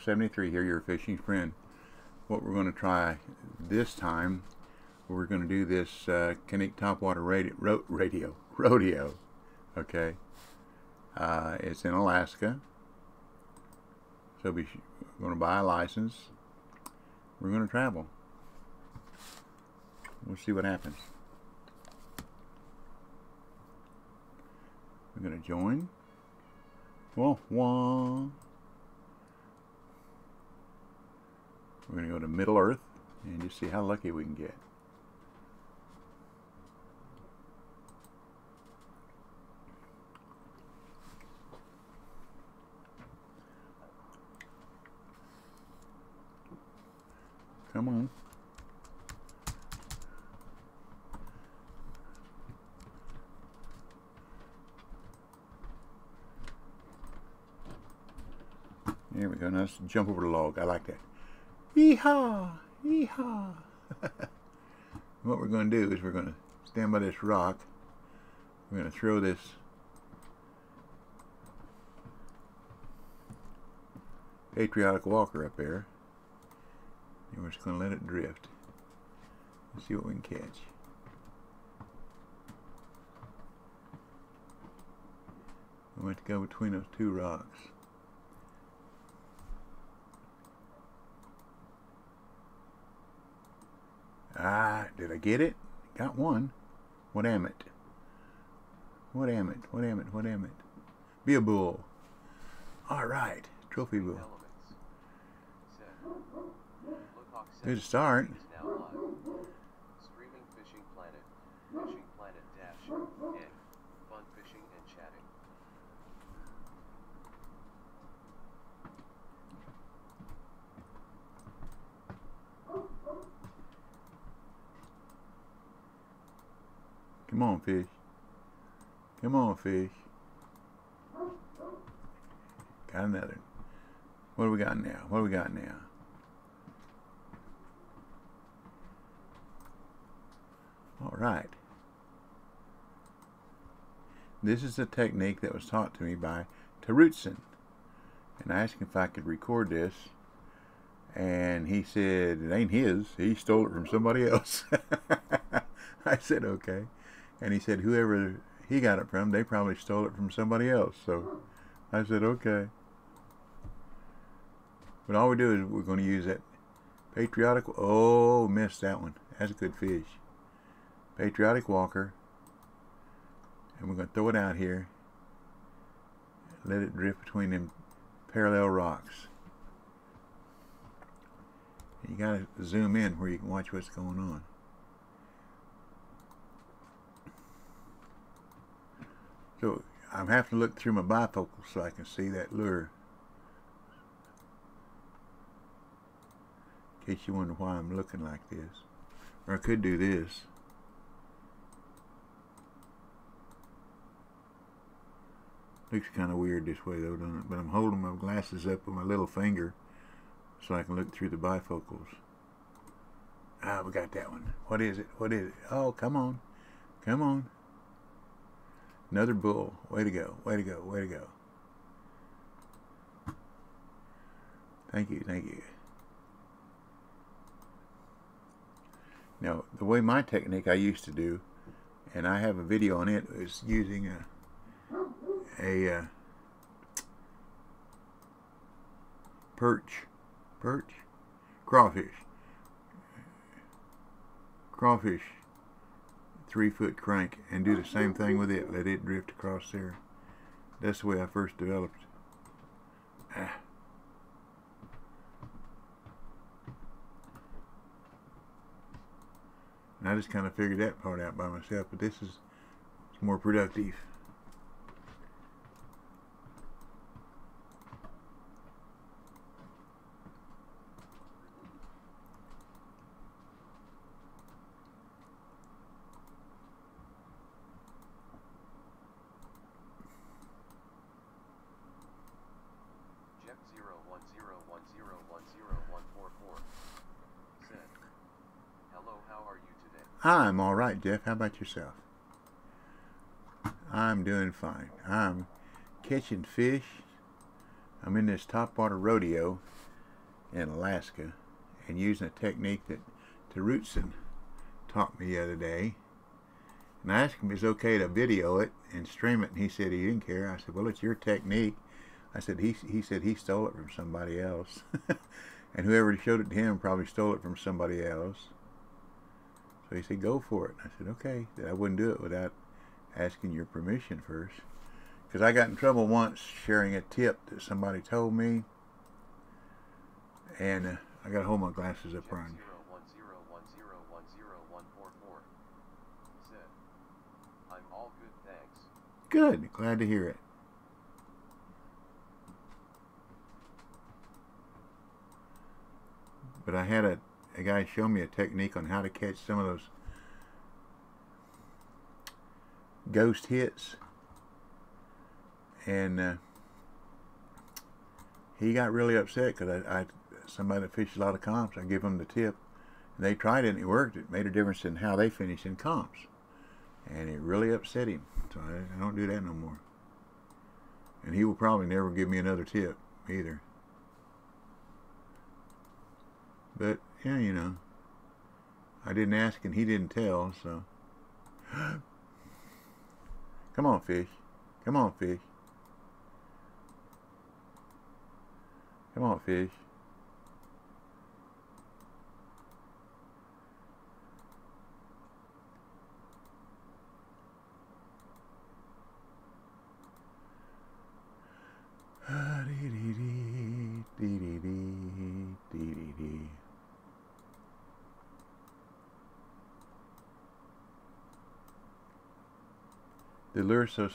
Hawk 73 here, your fishing friend. What we're going to try this time, we're going to do this uh, Kaniq Topwater radio, ro radio, rodeo. Okay, uh, it's in Alaska, so we're going to buy a license. We're going to travel. We'll see what happens. We're going to join. Wah, wah. We're going to go to Middle Earth and just see how lucky we can get. Come on. There we go. Now let's jump over the log. I like that. Yeehaw! Yeehaw! what we're going to do is we're going to stand by this rock. We're going to throw this patriotic walker up there. And we're just going to let it drift. Let's see what we can catch. We want to go between those two rocks. Ah, did I get it? Got one. What am it? What am it? What am it? What am it? Be a bull. All right, trophy bull. Good start. Streaming Fishing Planet, Fishing Planet Dash, and Fun Fishing and Chatting. Come on, fish. Come on, fish. Got another. What do we got now? What do we got now? All right. This is a technique that was taught to me by Tarutson. And I asked him if I could record this. And he said, it ain't his. He stole it from somebody else. I said, okay. And he said, whoever he got it from, they probably stole it from somebody else. So I said, okay. But all we do is we're going to use that patriotic. Oh, missed that one. That's a good fish. Patriotic Walker. And we're going to throw it out here. Let it drift between them parallel rocks. You got to zoom in where you can watch what's going on. So I'm having to look through my bifocal so I can see that lure. In case you wonder why I'm looking like this. Or I could do this. Looks kind of weird this way though, doesn't it? But I'm holding my glasses up with my little finger so I can look through the bifocals. Ah, we got that one. What is it? What is it? Oh, come on. Come on. Another bull. Way to go. Way to go. Way to go. Thank you. Thank you. Now, the way my technique I used to do, and I have a video on it, is using a a uh, perch, perch, crawfish, crawfish, three foot crank, and do the same thing with it. Let it drift across there. That's the way I first developed. Ah. And I just kind of figured that part out by myself, but this is more productive. Jeff zero one zero one zero one zero one four four said, "Hello, how are you today?" I'm all right, Jeff. How about yourself? I'm doing fine. I'm catching fish. I'm in this topwater rodeo, in Alaska and using a technique that Terutson taught me the other day. And I asked him if it's okay to video it and stream it, and he said he didn't care. I said, well, it's your technique. I said, he, he said he stole it from somebody else. and whoever showed it to him probably stole it from somebody else. So he said, go for it. I said, okay. I wouldn't do it without asking your permission first. Because I got in trouble once sharing a tip that somebody told me. And uh, I got to hold my glasses up Jet on. 01010101144 said, I'm all good, thanks. Good. Glad to hear it. But I had a, a guy showed me a technique on how to catch some of those ghost hits. And uh, he got really upset because I, I somebody that fished a lot of comps, I give them the tip. And they tried it and it worked. It made a difference in how they finished in comps. And it really upset him. So I, I don't do that no more. And he will probably never give me another tip either. But, yeah, you know. I didn't ask and he didn't tell, so. Come on, fish. Come on, fish. Come on, fish. The so